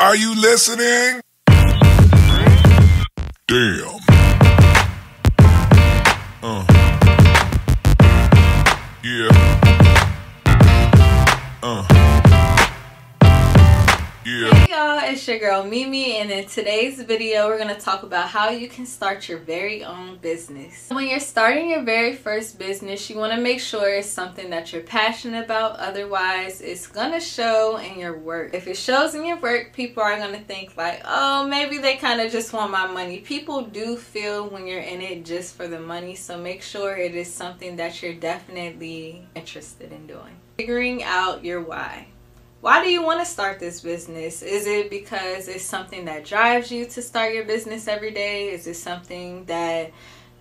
Are you listening? Damn. Uh. Yeah. It's your girl Mimi and in today's video we're going to talk about how you can start your very own business. When you're starting your very first business you want to make sure it's something that you're passionate about otherwise it's going to show in your work. If it shows in your work people are going to think like oh maybe they kind of just want my money. People do feel when you're in it just for the money so make sure it is something that you're definitely interested in doing. Figuring out your why why do you want to start this business? Is it because it's something that drives you to start your business every day? Is it something that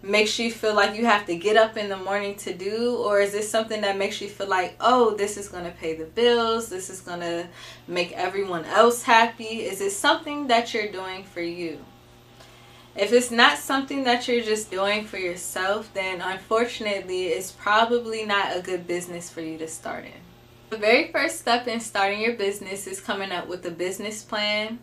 makes you feel like you have to get up in the morning to do? Or is it something that makes you feel like, oh, this is going to pay the bills? This is going to make everyone else happy? Is it something that you're doing for you? If it's not something that you're just doing for yourself, then unfortunately, it's probably not a good business for you to start in. The very first step in starting your business is coming up with a business plan.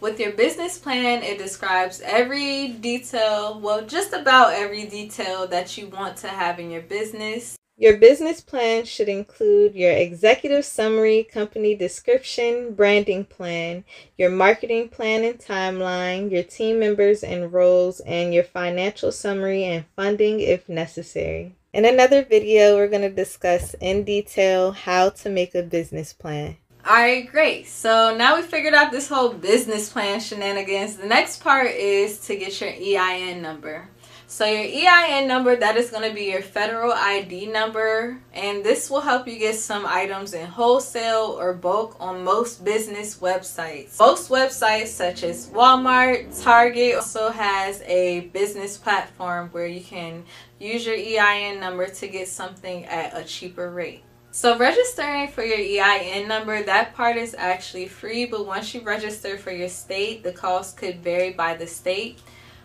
With your business plan, it describes every detail, well, just about every detail that you want to have in your business. Your business plan should include your executive summary, company description, branding plan, your marketing plan and timeline, your team members and roles, and your financial summary and funding if necessary. In another video, we're going to discuss in detail how to make a business plan. Alright, great. So now we figured out this whole business plan shenanigans. The next part is to get your EIN number. So your EIN number, that is going to be your federal ID number. And this will help you get some items in wholesale or bulk on most business websites. Most websites such as Walmart, Target also has a business platform where you can use your EIN number to get something at a cheaper rate. So registering for your EIN number, that part is actually free, but once you register for your state, the cost could vary by the state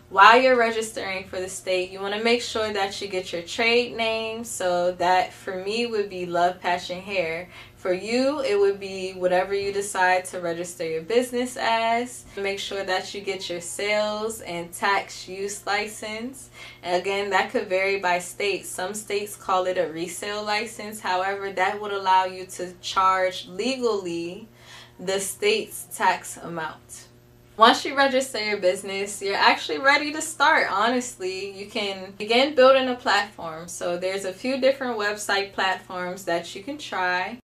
while you're registering for the state, you want to make sure that you get your trade name. So that for me would be Love Passion Hair. For you, it would be whatever you decide to register your business as. Make sure that you get your sales and tax use license. And again, that could vary by state. Some states call it a resale license. However, that would allow you to charge legally the state's tax amount. Once you register your business, you're actually ready to start, honestly. You can begin building a platform. So there's a few different website platforms that you can try.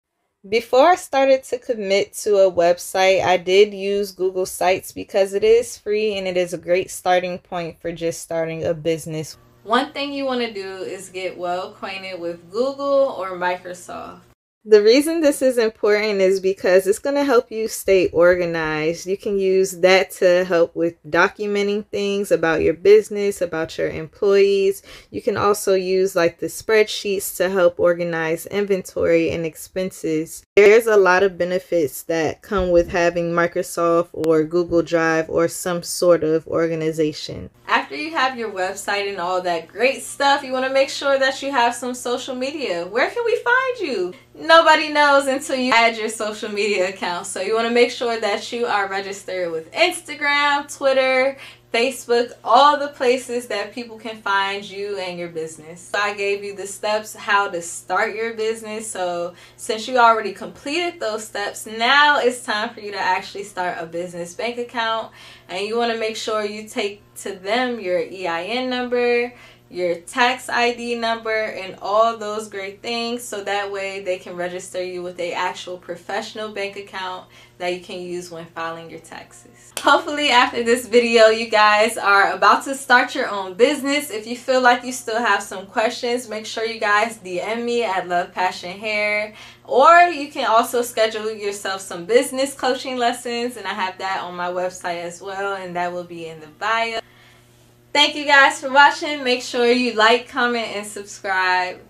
Before I started to commit to a website, I did use Google Sites because it is free and it is a great starting point for just starting a business. One thing you want to do is get well acquainted with Google or Microsoft. The reason this is important is because it's going to help you stay organized. You can use that to help with documenting things about your business, about your employees. You can also use like the spreadsheets to help organize inventory and expenses. There's a lot of benefits that come with having Microsoft or Google Drive or some sort of organization. After you have your website and all that great stuff, you want to make sure that you have some social media. Where can we find you? nobody knows until you add your social media account. So you want to make sure that you are registered with Instagram, Twitter, Facebook, all the places that people can find you and your business. So I gave you the steps how to start your business. So since you already completed those steps, now it's time for you to actually start a business bank account. And you want to make sure you take to them your EIN number, your tax ID number, and all those great things so that way they can register you with a actual professional bank account that you can use when filing your taxes. Hopefully after this video you guys are about to start your own business. If you feel like you still have some questions, make sure you guys DM me at Love Passion Hair or you can also schedule yourself some business coaching lessons and I have that on my website as well and that will be in the bio. Thank you guys for watching. Make sure you like, comment, and subscribe.